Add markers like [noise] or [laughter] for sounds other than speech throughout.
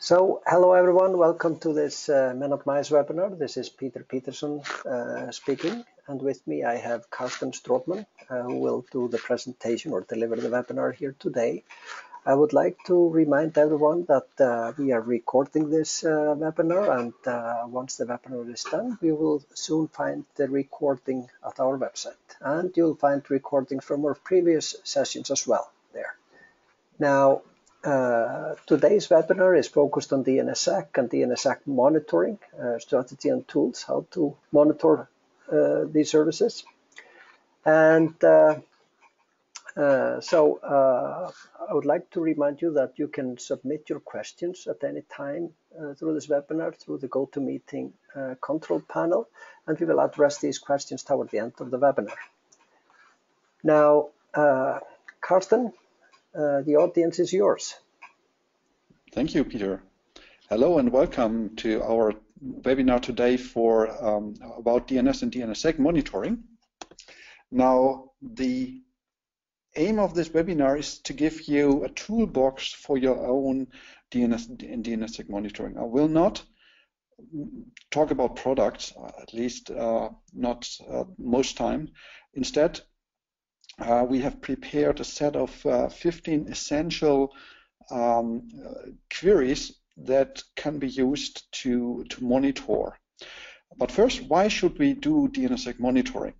So, hello everyone, welcome to this uh, Men & Mice webinar. This is Peter Peterson uh, speaking, and with me I have Carsten Strothmann, uh, who will do the presentation or deliver the webinar here today. I would like to remind everyone that uh, we are recording this uh, webinar, and uh, once the webinar is done, we will soon find the recording at our website. And you'll find recordings from our previous sessions as well there. Now, uh, today's webinar is focused on DNSSEC and DNSSEC monitoring, uh, strategy and tools, how to monitor uh, these services. And uh, uh, so I would like to remind you that you can submit your questions at any time through this webinar through the GoToMeeting control panel, and we will address these questions toward the end of the webinar. Now, Carsten, uh, the audience is yours. Thank you, Peter. Hello and welcome to our webinar today for um, about DNS and DNSSEC monitoring. Now, the aim of this webinar is to give you a toolbox for your own DNS and DNSSEC monitoring. I will not talk about products, at least uh, not uh, most time. Instead, uh, we have prepared a set of uh, 15 essential um, uh, queries that can be used to, to monitor. But first, why should we do DNSSEC monitoring?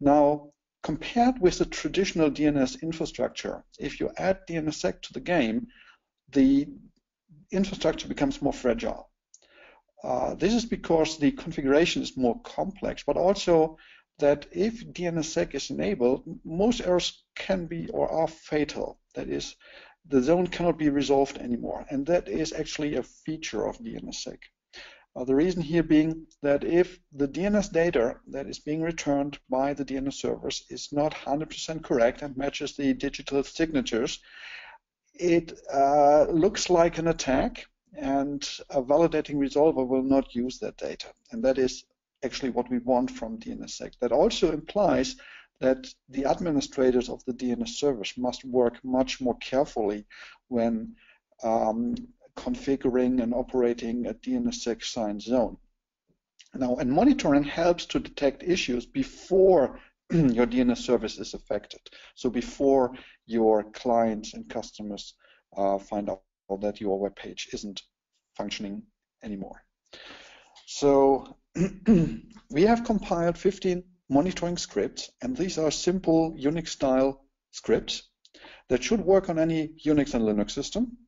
Now, compared with the traditional DNS infrastructure, if you add DNSSEC to the game, the infrastructure becomes more fragile. Uh, this is because the configuration is more complex, but also that if DNSSEC is enabled, most errors can be or are fatal. That is, the zone cannot be resolved anymore. And that is actually a feature of DNSSEC. Uh, the reason here being that if the DNS data that is being returned by the DNS servers is not 100% correct and matches the digital signatures, it uh, looks like an attack and a validating resolver will not use that data. And that is actually what we want from DNSSEC. That also implies that the administrators of the DNS servers must work much more carefully when um, configuring and operating a DNSSEC signed zone. Now, and monitoring helps to detect issues before [clears throat] your DNS service is affected. So before your clients and customers uh, find out that your web page isn't functioning anymore. So we have compiled 15 monitoring scripts, and these are simple Unix-style scripts that should work on any Unix and Linux system.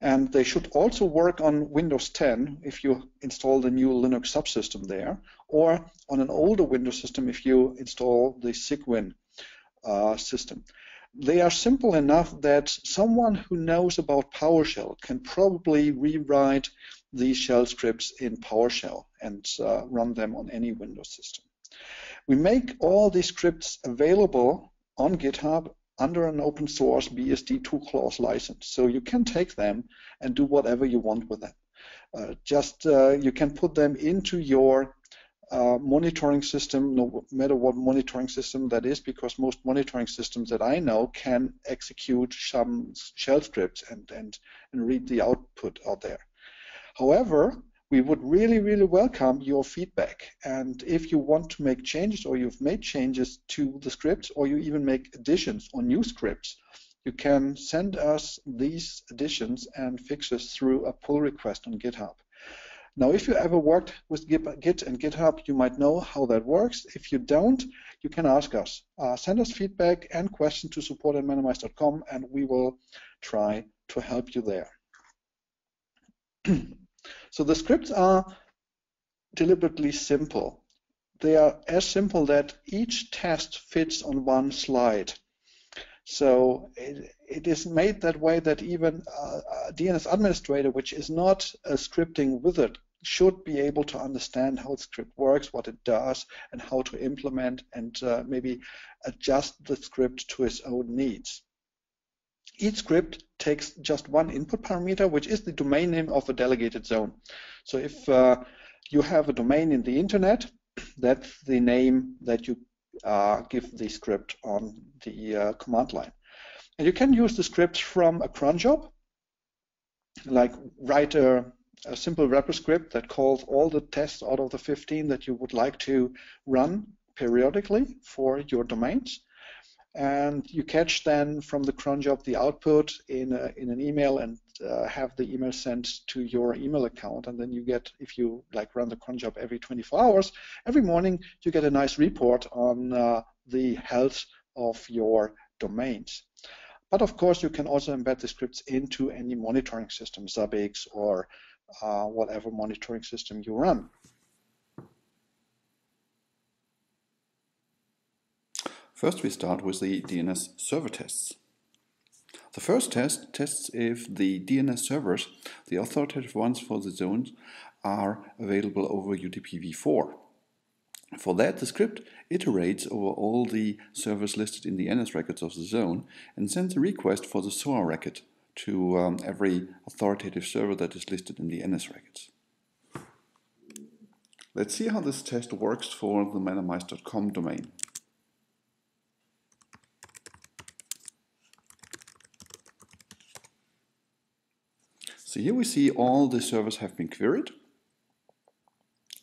And they should also work on Windows 10 if you install the new Linux subsystem there, or on an older Windows system if you install the Cygwin uh, system. They are simple enough that someone who knows about PowerShell can probably rewrite these shell scripts in PowerShell and uh, run them on any Windows system. We make all these scripts available on GitHub under an open source BSD two clause license. So you can take them and do whatever you want with them. Uh, just uh, you can put them into your uh, monitoring system, no matter what monitoring system that is, because most monitoring systems that I know can execute some shell scripts and, and, and read the output out there. However, we would really, really welcome your feedback. And if you want to make changes or you've made changes to the scripts or you even make additions or new scripts, you can send us these additions and fixes through a pull request on GitHub. Now, if you ever worked with Git and GitHub, you might know how that works. If you don't, you can ask us. Uh, send us feedback and questions to support at menandmice.com and we will try to help you there. [clears throat] So the scripts are deliberately simple. They are as simple that each test fits on one slide. So it, it is made that way that even a DNS administrator, which is not a scripting wizard, should be able to understand how the script works, what it does, and how to implement and uh, maybe adjust the script to his own needs. Each script takes just one input parameter, which is the domain name of a delegated zone. So if uh, you have a domain in the internet, [clears throat] that's the name that you uh, give the script on the uh, command line. And you can use the script from a cron job, like write a, a simple wrapper script that calls all the tests out of the 15 that you would like to run periodically for your domains. And you catch then from the cron job the output in, a, in an email and uh, have the email sent to your email account. And then you get, if you like run the cron job every 24 hours, every morning you get a nice report on uh, the health of your domains. But of course, you can also embed the scripts into any monitoring system, Zabbix or uh, whatever monitoring system you run. First, we start with the DNS server tests. The first test tests if the DNS servers, the authoritative ones for the zones, are available over UDP v4. For that, the script iterates over all the servers listed in the NS records of the zone and sends a request for the SOA record to um, every authoritative server that is listed in the NS records. Let's see how this test works for the menandmice.com domain. So here we see all the servers have been queried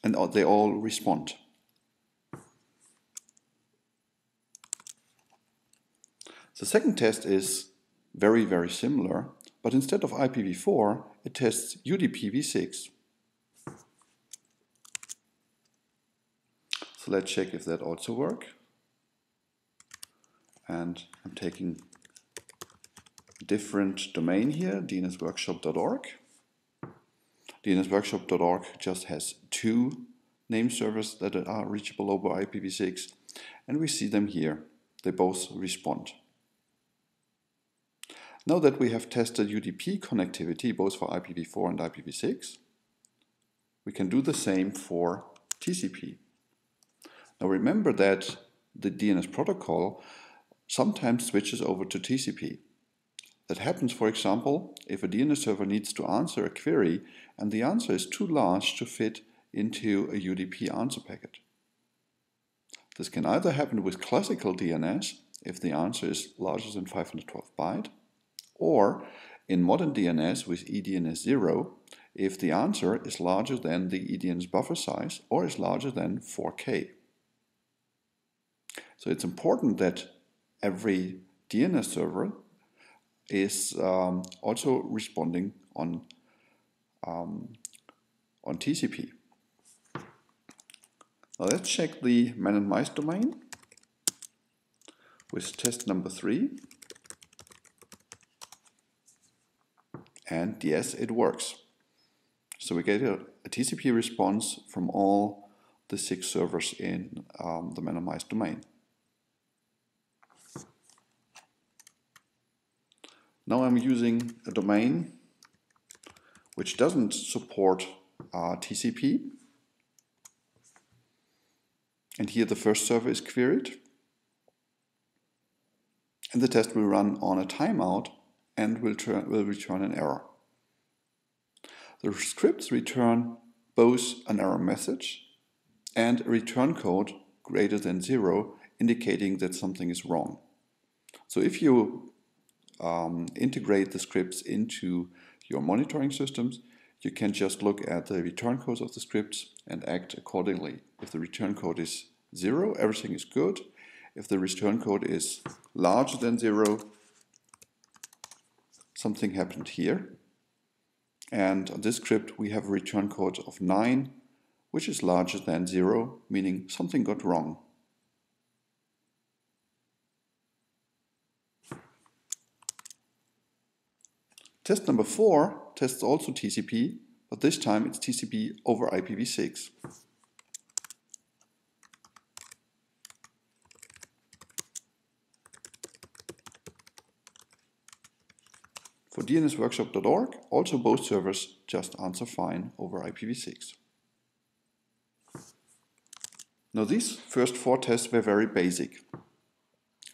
and they all respond. The second test is very, very similar, but instead of IPv4, it tests UDP-v6. So let's check if that also works. And I'm taking different domain here, dnsworkshop.org. dnsworkshop.org just has two name servers that are reachable over IPv6, and we see them here. They both respond. Now that we have tested UDP connectivity both for IPv4 and IPv6, we can do the same for TCP. Now remember that the DNS protocol sometimes switches over to TCP. That happens, for example, if a DNS server needs to answer a query and the answer is too large to fit into a UDP answer packet. This can either happen with classical DNS, if the answer is larger than 512 byte, or in modern DNS with eDNS0, if the answer is larger than the eDNS buffer size or is larger than 4K. So it's important that every DNS server is um, also responding on, um, on TCP. Now let's check the man and mice domain with test number three. And yes, it works. So we get a, a TCP response from all the six servers in um, the man and mice domain. Now I'm using a domain which doesn't support uh, TCP. And here the first server is queried. And the test will run on a timeout and will, will return an error. The scripts return both an error message and a return code greater than zero indicating that something is wrong. So if you um, integrate the scripts into your monitoring systems, you can just look at the return codes of the scripts and act accordingly. If the return code is zero, everything is good. If the return code is larger than zero, something happened here. And on this script, we have a return code of 9, which is larger than 0, meaning something got wrong. Test number four tests also TCP, but this time it's TCP over IPv6. For dnsworkshop.org, also both servers just answer fine over IPv6. Now these first four tests were very basic.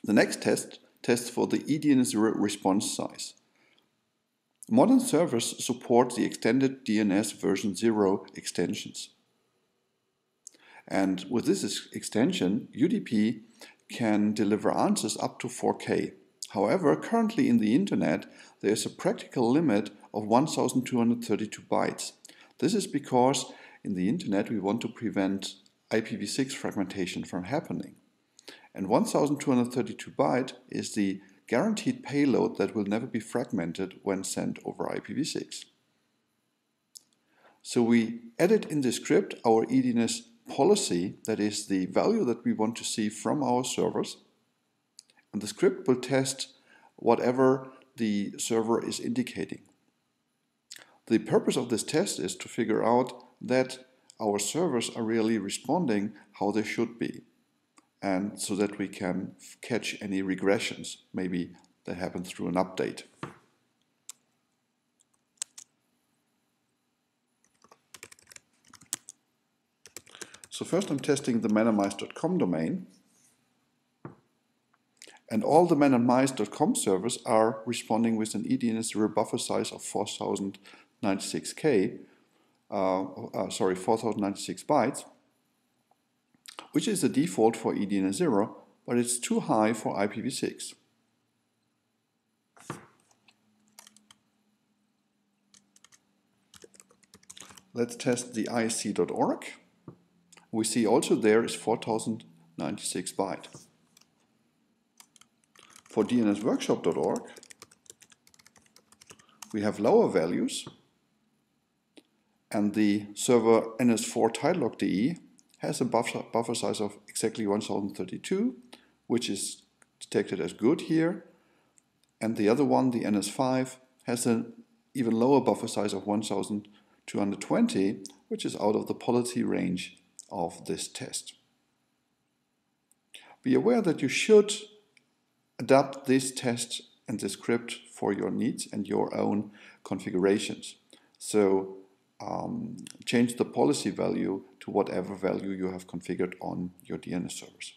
The next test tests for the eDNS response size. Modern servers support the extended DNS version 0 extensions. And with this extension, UDP can deliver answers up to 4K. However, currently in the internet, there is a practical limit of 1232 bytes. This is because in the internet we want to prevent IPv6 fragmentation from happening. And 1232 byte is the guaranteed payload that will never be fragmented when sent over IPv6. So we edit in the script our eDNS policy, that is the value that we want to see from our servers. And the script will test whatever the server is indicating. The purpose of this test is to figure out that our servers are really responding how they should be and so that we can catch any regressions maybe that happen through an update. So first I'm testing the menandmice.com domain and all the menandmice.com servers are responding with an eDNS0 buffer size of 4096k, uh, uh, sorry, 4096 bytes, which is the default for eDNS0, but it's too high for IPv6. Let's test the ISC.org. We see also there is 4096 byte. For dnsworkshop.org, we have lower values, and the server ns4titlelock.de has a buffer, buffer size of exactly 1032, which is detected as good here. And the other one, the NS5, has an even lower buffer size of 1220, which is out of the policy range of this test. Be aware that you should adapt this test and the script for your needs and your own configurations. So um, change the policy value to whatever value you have configured on your DNS servers.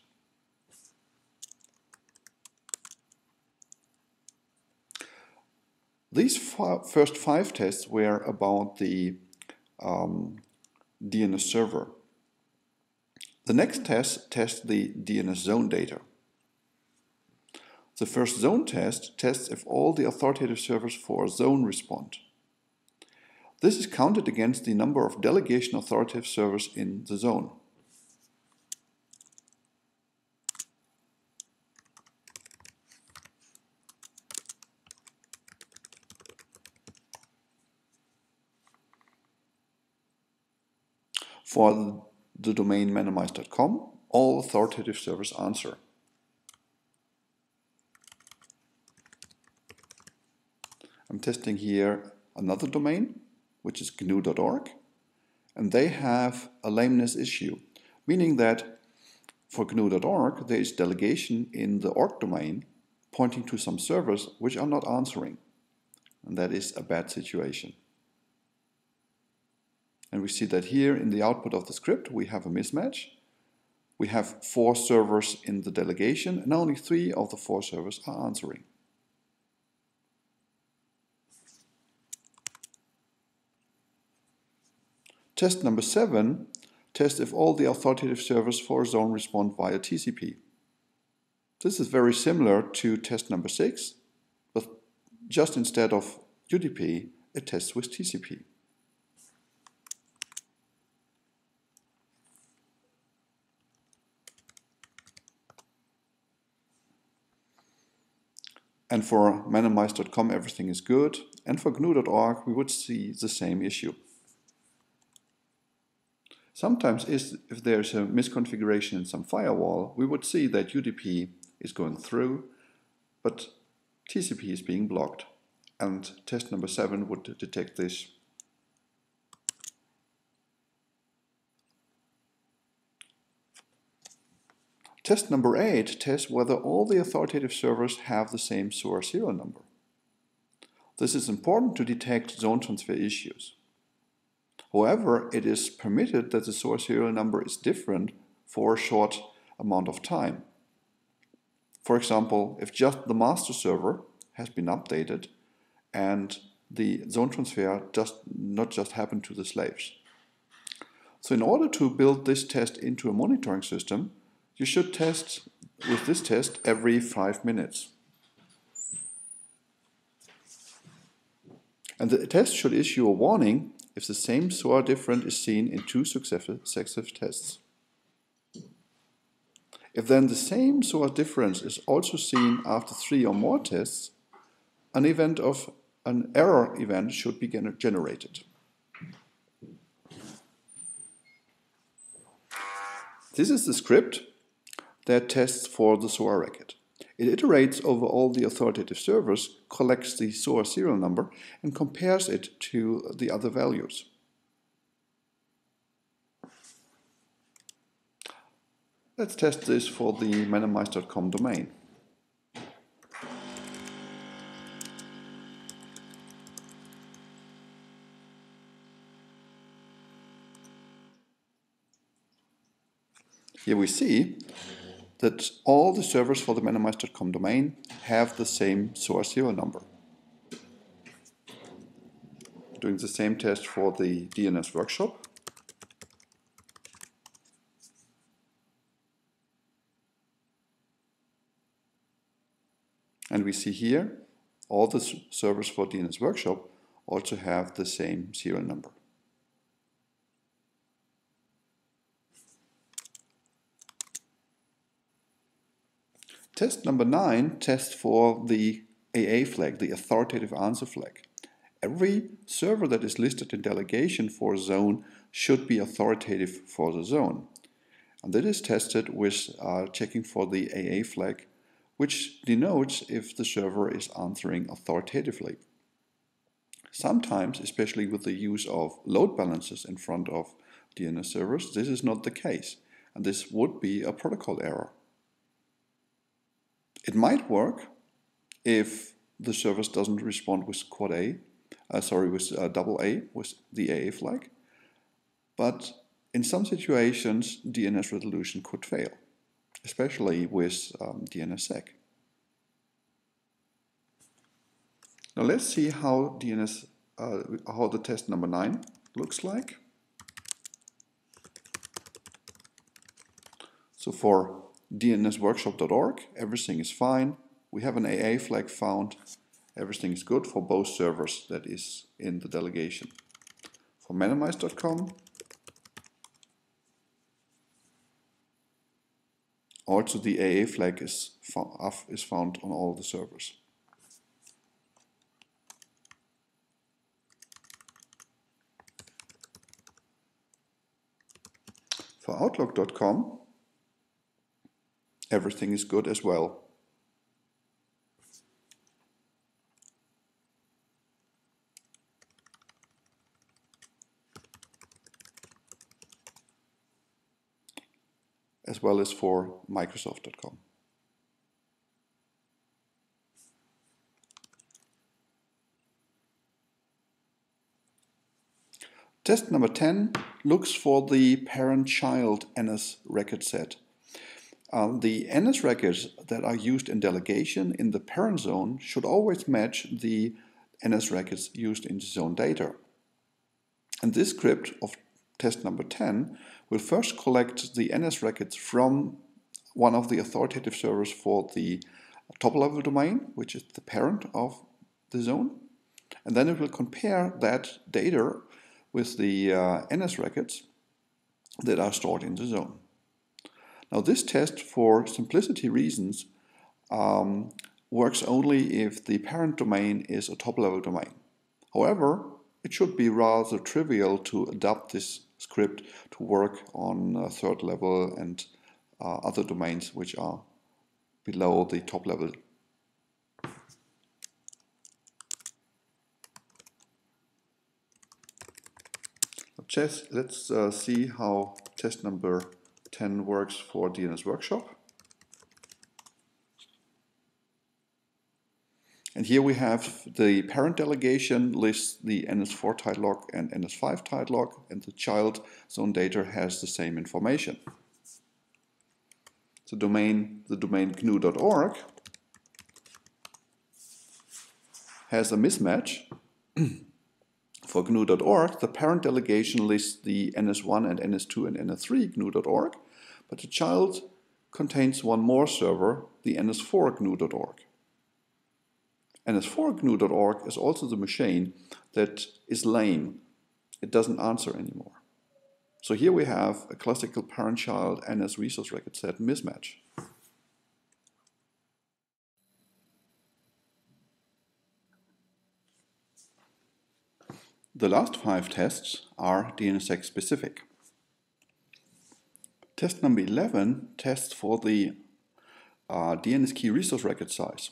These first five tests were about the um, DNS server. The next test tests the DNS zone data. The first zone test tests if all the authoritative servers for a zone respond. This is counted against the number of delegation authoritative servers in the zone. For the domain menandmice.com, all authoritative servers answer. I'm testing here another domain, which is gnu.org, and they have a lameness issue, meaning that for gnu.org there is delegation in the org domain pointing to some servers which are not answering, and that is a bad situation. And we see that here in the output of the script we have a mismatch. We have four servers in the delegation and only three of the four servers are answering. Test number seven, test if all the authoritative servers for a zone respond via TCP. This is very similar to test number six, but just instead of UDP, it tests with TCP. And for menandmice.com, everything is good. And for gnu.org, we would see the same issue. Sometimes if there's a misconfiguration in some firewall, we would see that UDP is going through, but TCP is being blocked. And test number seven would detect this. Test number eight tests whether all the authoritative servers have the same SOA serial number. This is important to detect zone transfer issues. However, it is permitted that the SOA serial number is different for a short amount of time. For example, if just the master server has been updated and the zone transfer just not just happened to the slaves. So in order to build this test into a monitoring system, you should test with this test every five minutes. And the test should issue a warning if the same SOA difference is seen in two successive tests. If then the same SOA difference is also seen after three or more tests, an event of an error event should be generated. This is the script that tests for the SOA record. It iterates over all the authoritative servers, collects the SOA serial number, and compares it to the other values. Let's test this for the menandmice.com domain. Here we see that all the servers for the menandmice.com domain have the same SOA serial number. Doing the same test for the DNS workshop. And we see here all the servers for DNS Workshop also have the same serial number. Test number nine tests for the AA flag, the authoritative answer flag. Every server that is listed in delegation for a zone should be authoritative for the zone. And that is tested with uh, checking for the AA flag, which denotes if the server is answering authoritatively. Sometimes, especially with the use of load balancers in front of DNS servers, this is not the case, and this would be a protocol error. It might work if the service doesn't respond with quad A, uh, sorry, with uh, double A, with the AA flag. But in some situations, DNS resolution could fail, especially with um, DNSSEC. Now let's see how DNS, uh, how the test number nine looks like. So for dnsworkshop.org, everything is fine. We have an AA flag found. Everything is good for both servers that is in the delegation. For menandmice.com, also the AA flag is, is found on all the servers. For Outlook.com, everything is good as well. as well as for Microsoft.com. Test number 10 looks for the parent-child NS record set. Um, the NS records that are used in delegation in the parent zone should always match the NS records used in the zone data. And this script of test number 10 will first collect the NS records from one of the authoritative servers for the top level domain, which is the parent of the zone. And then it will compare that data with the uh, NS records that are stored in the zone. Now this test, for simplicity reasons, um, works only if the parent domain is a top-level domain. However, it should be rather trivial to adapt this script to work on third level and uh, other domains which are below the top level. Let's, let's uh, see how test number 10 works for DNS Workshop. And here we have the parent delegation lists the NS4 title log and NS5 title log, and the child zone data has the same information. The domain, the domain gnu.org has a mismatch. [clears throat] For GNU.org, the parent delegation lists the NS1 and NS2 and NS3 GNU.org, but the child contains one more server, the ns4 GNU.org. ns4gnu.org is also the machine that is lame. It doesn't answer anymore. So here we have a classical parent-child NS resource record set mismatch. The last five tests are DNSSEC specific. Test number 11 tests for the uh, DNS key resource record size.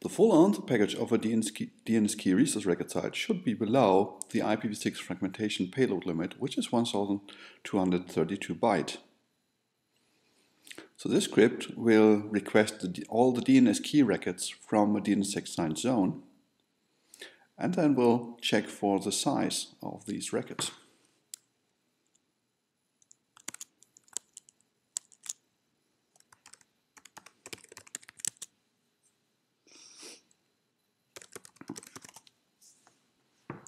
The full answer package of a DNS key, DNS key resource record size should be below the IPv6 fragmentation payload limit, which is 1232 byte. So this script will request the, all the DNS key records from a DNSSEC signed zone, and then we'll check for the size of these records.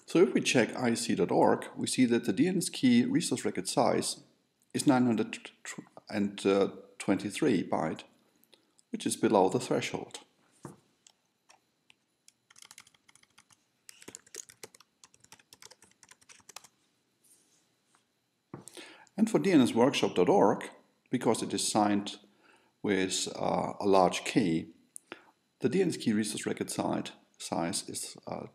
So if we check ISC.org, we see that the DNS key resource record size is 923 uh, byte, which is below the threshold. And for DNSworkshop.org, because it is signed with uh, a large key, the DNS key resource record size is uh,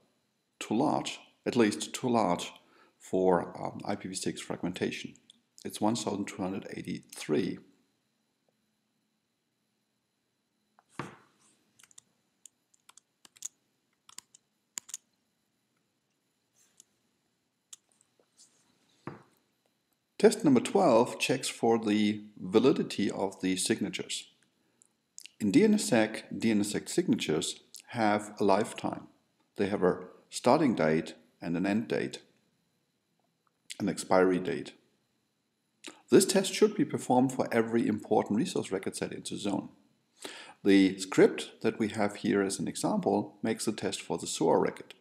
too large at least too large for um, IPv6 fragmentation. It's 1283. Test number 12 checks for the validity of the signatures. In DNSSEC, DNSSEC signatures have a lifetime. They have a starting date and an end date, an expiry date. This test should be performed for every important resource record set into zone. The script that we have here as an example makes the test for the SOA record,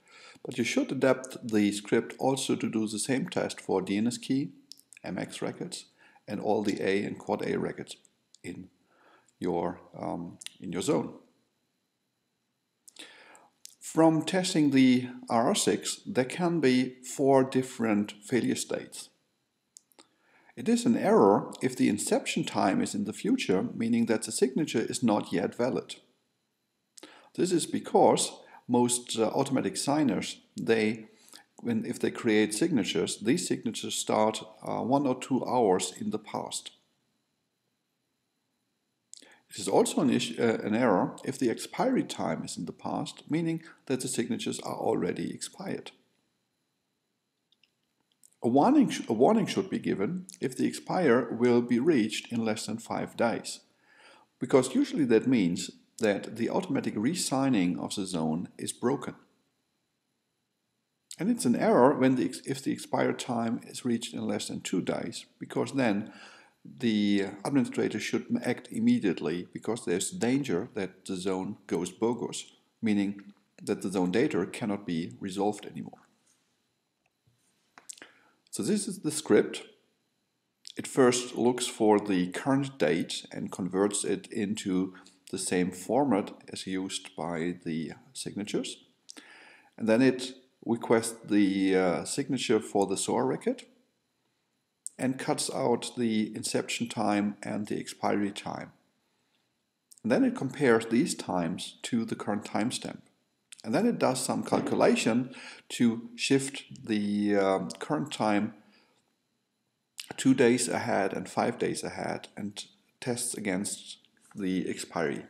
but you should adapt the script also to do the same test for DNS key, MX records, and all the A and Quad A records in your, um, in your zone. From testing the RRSIG, there can be four different failure states. It is an error if the inception time is in the future, meaning that the signature is not yet valid. This is because most uh, automatic signers, they, when, if they create signatures, these signatures start uh, one or two hours in the past. It is also an, issue, uh, an error if the expiry time is in the past, meaning that the signatures are already expired. A warning, a warning should be given if the expire will be reached in less than five days, because usually that means that the automatic re-signing of the zone is broken. And it's an error when the, if the expired time is reached in less than two days, because then the administrator should act immediately because there's danger that the zone goes bogus, meaning that the zone data cannot be resolved anymore. So this is the script. It first looks for the current date and converts it into the same format as used by the signatures. And then it requests the uh, signature for the SOA record and cuts out the inception time and the expiry time. And then it compares these times to the current timestamp. And then it does some calculation to shift the um, current time two days ahead and five days ahead and tests against the expiry.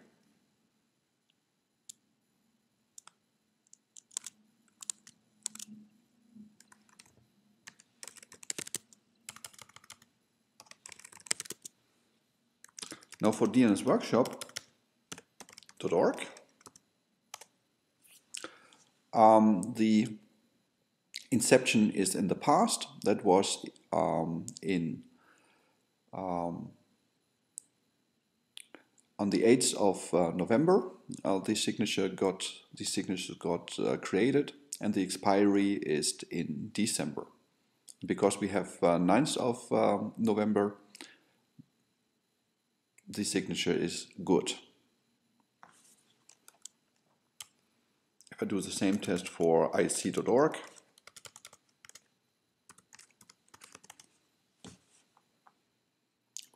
Now for DNSworkshop.org, um, the inception is in the past. That was um, in um, on the 8th of uh, November. Uh, the signature got the signature got uh, created, and the expiry is in December. Because we have 9th uh, of um, November, the signature is good. If I do the same test for isc.org,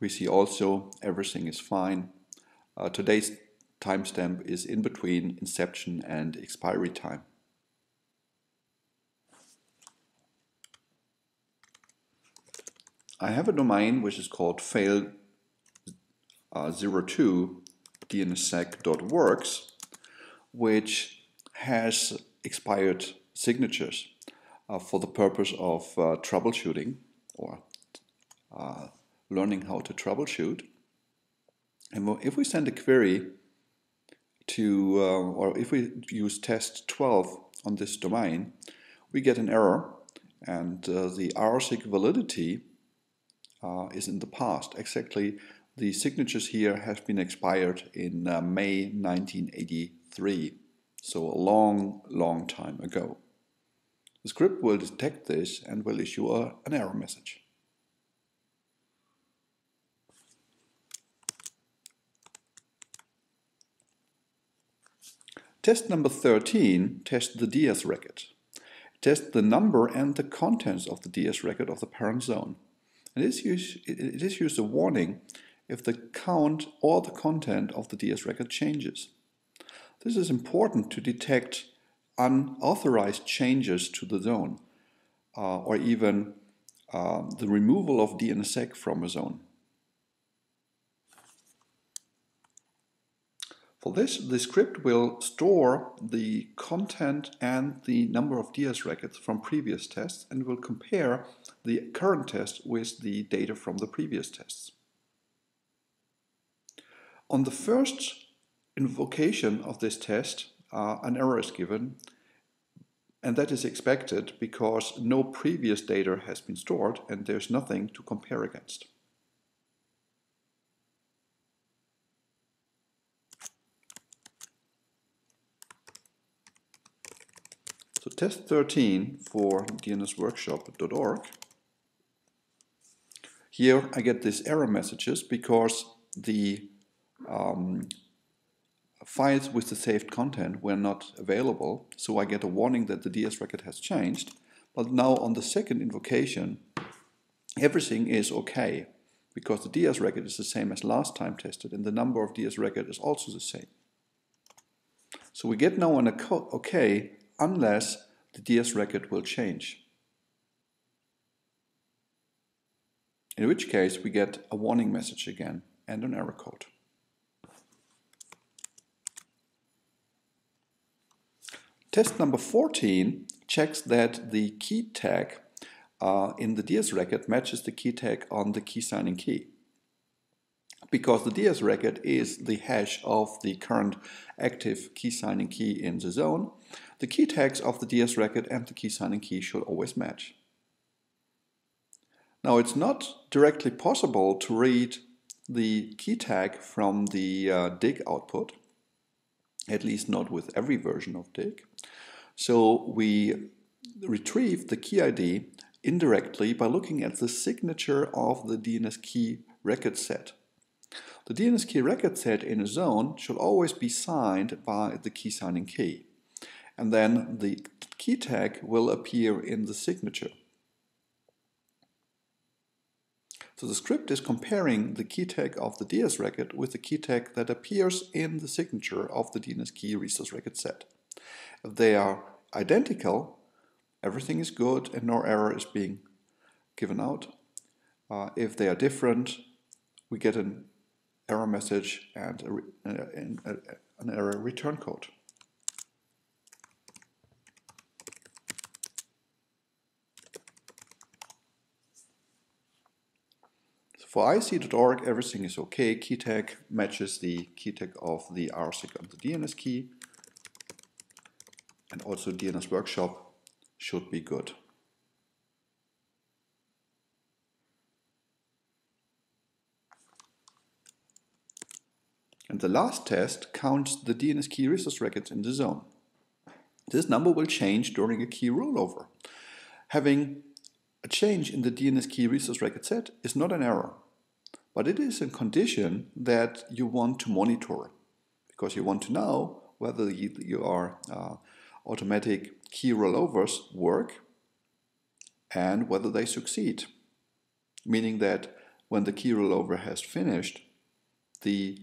We see also everything is fine. Uh, today's timestamp is in between inception and expiry time. I have a domain which is called fail uh, 02 dnssec.works, which has expired signatures uh, for the purpose of uh, troubleshooting or uh, learning how to troubleshoot. And if we send a query to, uh, or if we use test 12 on this domain, we get an error and uh, the RRSIG validity is in the past. Exactly, the signatures here have been expired in uh, May 1983, so a long, long time ago. The script will detect this and will issue a, an error message. Test number 13 tests the DS record. Test the number and the contents of the DS record of the parent zone. And it issues, it issues a warning if the count or the content of the DS record changes. This is important to detect unauthorized changes to the zone uh, or even uh, the removal of DNSSEC from a zone. For this, the script will store the content and the number of DS records from previous tests and will compare the current test with the data from the previous tests. On the first invocation of this test, uh, an error is given, and that is expected because no previous data has been stored and there's nothing to compare against. So test 13 for dnsworkshop.org. Here I get these error messages because the um, files with the saved content were not available. So I get a warning that the DS record has changed. But now on the second invocation, everything is okay because the DS record is the same as last time tested and the number of DS record is also the same. So we get now an OK unless the DS record will change. In which case we get a warning message again and an error code. Test number 14 checks that the key tag uh, in the DS record matches the key tag on the key signing key. Because the DS record is the hash of the current active key signing key in the zone, the key tags of the DS record and the key signing key should always match. Now it's not directly possible to read the key tag from the uh, DIG output, at least not with every version of DIG. So we retrieve the key ID indirectly by looking at the signature of the DNS key record set. The DNS key record set in a zone should always be signed by the key signing key and then the key tag will appear in the signature. So the script is comparing the key tag of the DS record with the key tag that appears in the signature of the DNS key resource record set. They are identical, everything is good and no error is being given out. Uh, if they are different, we get an error message and a, a, a, an error return code. For ISC.org, everything is okay. Key tag matches the key tag of the RRSIG and the DNS key. And also DNS Workshop should be good. And the last test counts the DNS key resource records in the zone. This number will change during a key rollover. Having a change in the DNS key resource record set is not an error but it is a condition that you want to monitor because you want to know whether you, are uh, automatic key rollovers work and whether they succeed. Meaning that when the key rollover has finished, the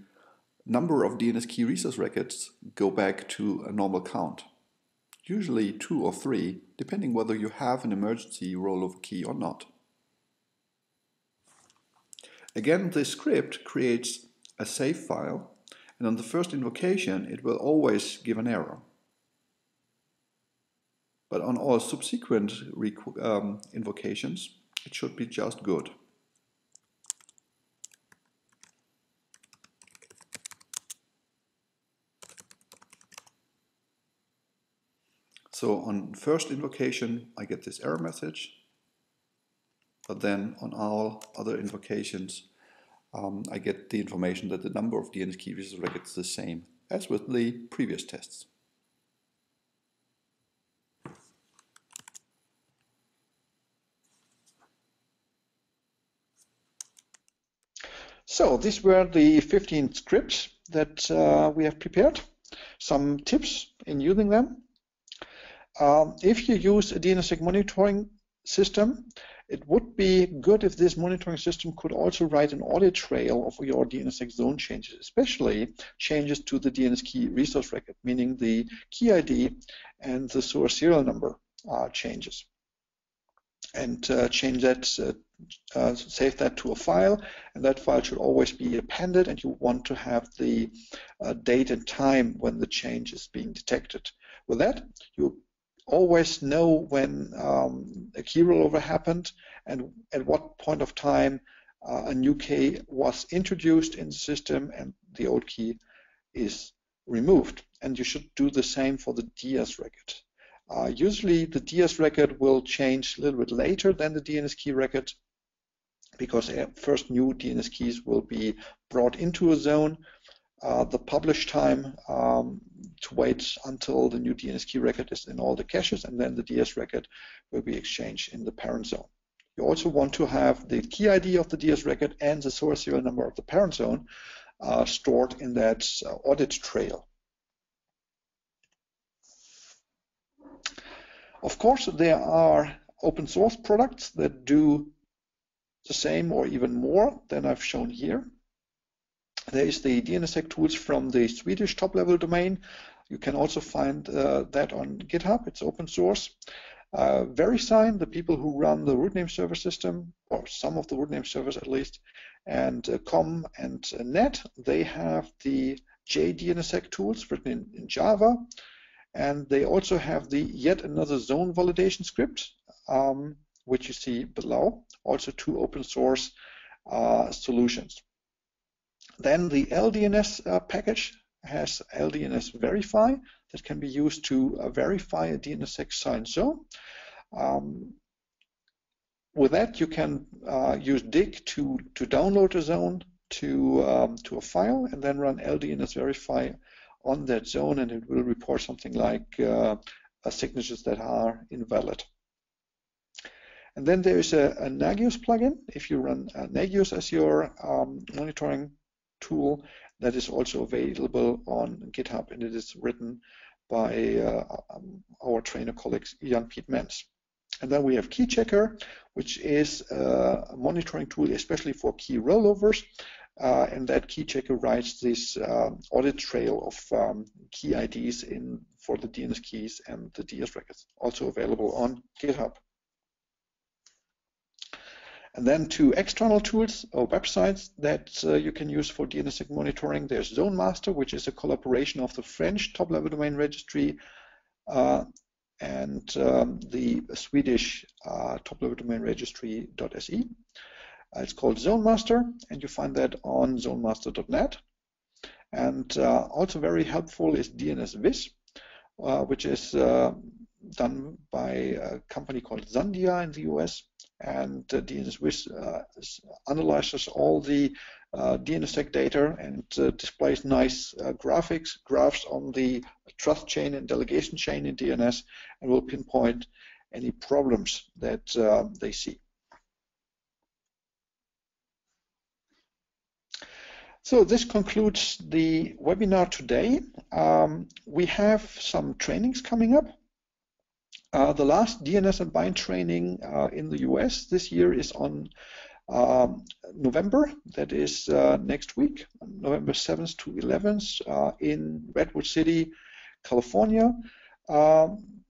number of DNS key resource records go back to a normal count. Usually two or three, depending whether you have an emergency rollover key or not. Again, this script creates a save file, and on the first invocation, it will always give an error. But on all subsequent um, invocations, it should be just good. So on first invocation, I get this error message. But then on all other invocations, um, I get the information that the number of DNS key resource records is the same as with the previous tests. So these were the 15 scripts that uh, we have prepared. Some tips in using them. Um, if you use a DNSSEC monitoring system, it would be good if this monitoring system could also write an audit trail of your DNSSEC zone changes, especially changes to the DNS key resource record, meaning the key ID and the SOA serial number uh, changes. And uh, change that, uh, uh, save that to a file, and that file should always be appended, and you want to have the uh, date and time when the change is being detected. With that, you always know when um, a key rollover happened and at what point of time uh, a new key was introduced in the system and the old key is removed. And you should do the same for the DS record. Uh, usually the DS record will change a little bit later than the DNS key record because uh, first new DNS keys will be brought into a zone uh, the publish time um, to wait until the new DNS key record is in all the caches, and then the DS record will be exchanged in the parent zone. You also want to have the key ID of the DS record and the SOA serial number of the parent zone uh, stored in that uh, audit trail. Of course, there are open source products that do the same or even more than I've shown here. There is the DNSSEC tools from the Swedish top-level domain. You can also find uh, that on GitHub. It's open source. Uh, VeriSign, the people who run the root name server system, or some of the root name servers at least, and uh, COM and NET, they have the JDNSSEC tools written in, in, Java, and they also have the yet another zone validation script, um, which you see below, also two open source uh, solutions. Then the LDNS uh, package has LDNS verify that can be used to uh, verify a DNSSEC signed zone. Um, with that, you can uh, use dig to, to download a zone to, um, to a file and then run LDNS verify on that zone and it will report something like uh, signatures that are invalid. And then there is a, a Nagios plugin. If you run uh, Nagios as your um, monitoring tool that is also available on GitHub and it is written by uh, um, our trainer colleagues Jan Piet Mens. And then we have Key Checker, which is a monitoring tool especially for key rollovers. Uh, and that key checker writes this uh, audit trail of um, key IDs in for the DNS keys and the DS records, also available on GitHub. And then two external tools or websites that uh, you can use for DNSSEC monitoring. There's ZoneMaster, which is a collaboration of the French top-level domain registry uh, and um, the Swedish uh, top-level domain registry.se. Uh, it's called ZoneMaster, and you find that on zonemaster.net. And uh, also very helpful is DNSViz, uh, which is done by a company called Sandia in the US and uh, uh, analyzes all the uh, DNSSEC data and uh, displays nice graphics, graphs on the trust chain and delegation chain in DNS and will pinpoint any problems that they see. So this concludes the webinar today. Um, we have some trainings coming up. Uh, the last DNS and bind training uh, in the US this year is on um, November, that is uh, next week, November 7th to 11th uh, in Redwood City, California. Um,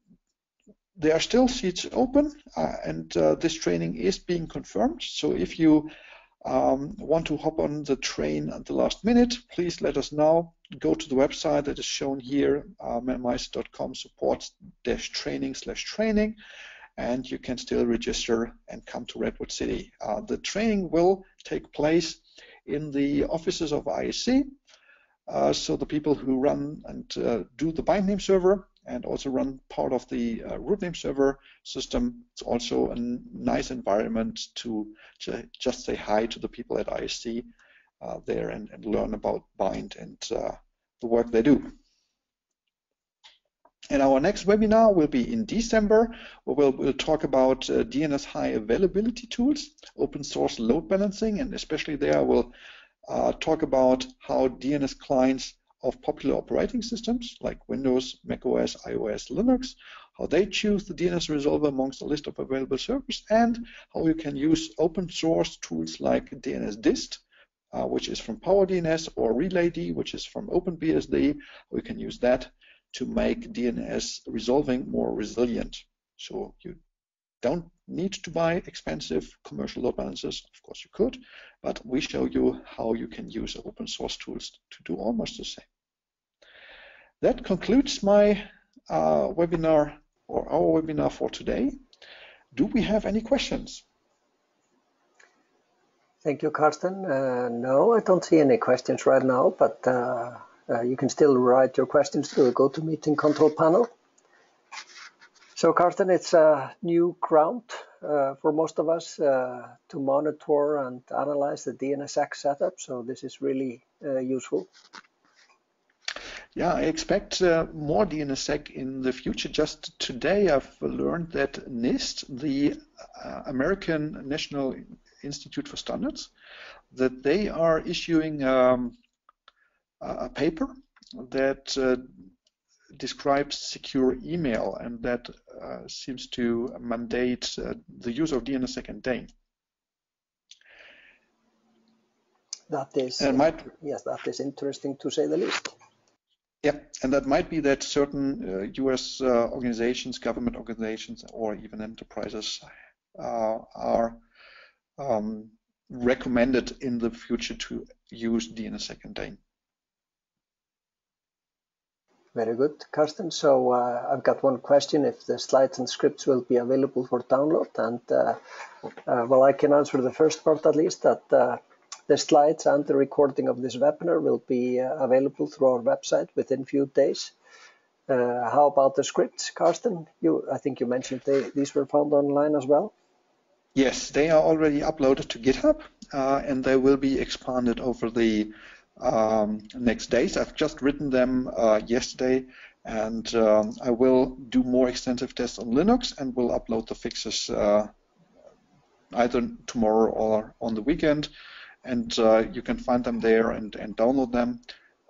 there are still seats open uh, and uh, this training is being confirmed. So if you um, want to hop on the train at the last minute, please let us know. Go to the website that is shown here, uh, support dash training slash training and you can still register and come to Redwood City. Uh, the training will take place in the offices of ISC. Uh, so the people who run and uh, do the bind name server and also run part of the uh, root name server system. It's also a nice environment to just say hi to the people at ISC uh, there and, and, learn about bind and uh, the work they do. And our next webinar will be in December, where we'll, we'll talk about uh, DNS high availability tools, open source load balancing, and especially there we'll uh, talk about how DNS clients of popular operating systems like Windows, macOS, iOS, Linux, how they choose the DNS resolver amongst a list of available servers, and how you can use open source tools like dnsdist, uh, which is from PowerDNS, or RelayD, which is from OpenBSD. We can use that to make DNS resolving more resilient. So you don't need to buy expensive commercial load balancers. Of course you could, but we show you how you can use open source tools to do almost the same. That concludes my uh, webinar or our webinar for today. Do we have any questions? Thank you, Carsten. Uh, no, I don't see any questions right now, but uh, uh, you can still write your questions to the GoToMeeting control panel. So Carsten, it's a new ground uh, for most of us uh, to monitor and analyze the DNSSEC setup. So this is really uh, useful. Yeah, I expect uh, more DNSSEC in the future. Just today, I've learned that NIST, the uh, American National Institute for Standards, that they are issuing um, a paper that uh, describes secure email and that uh, seems to mandate uh, the use of DNSSEC and DANE. That is, might, yes, that is interesting to say the least. Yeah, and that might be that certain uh, US uh, organizations, government organizations, or even enterprises uh, are um, recommended in the future to use DNSSEC and DANE. Very good, Carsten. So uh, I've got one question if the slides and scripts will be available for download. And uh, uh, well, I can answer the first part at least that uh, the slides and the recording of this webinar will be uh, available through our website within few days. Uh, how about the scripts, Carsten? You, I think you mentioned they, these were found online as well. Yes, they are already uploaded to GitHub and they will be expanded over the um, next days. I've just written them uh, yesterday, and um, I will do more extensive tests on Linux and will upload the fixes uh, either tomorrow or on the weekend. And uh, you can find them there and, and download them.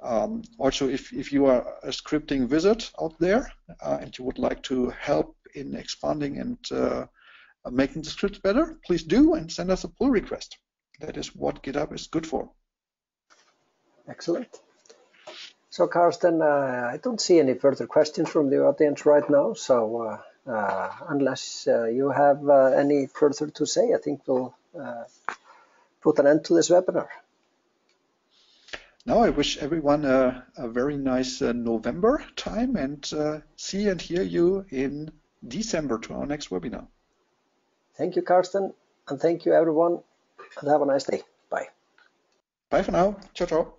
Um, also, if, if you are a scripting wizard out there uh, and you would like to help in expanding and uh, making the scripts better, please do and send us a pull request. That is what GitHub is good for. Excellent. So, Carsten, uh, I don't see any further questions from the audience right now. So, uh, uh, unless uh, you have uh, any further to say, I think we'll uh, put an end to this webinar. Now, I wish everyone a, a very nice November time and see and hear you in December to our next webinar. Thank you, Carsten, and thank you, everyone, and have a nice day. Bye. Bye for now. Ciao, ciao.